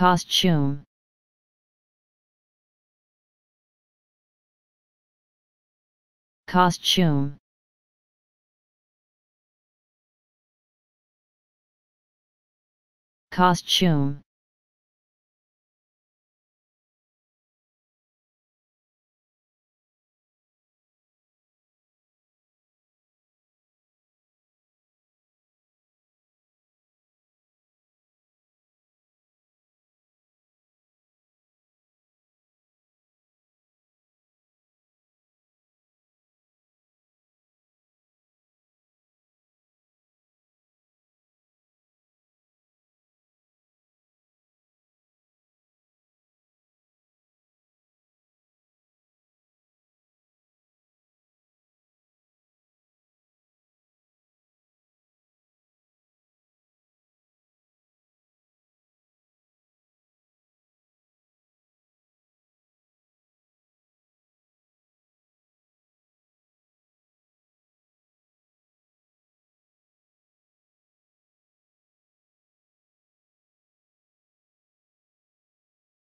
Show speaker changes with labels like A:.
A: costume costume costume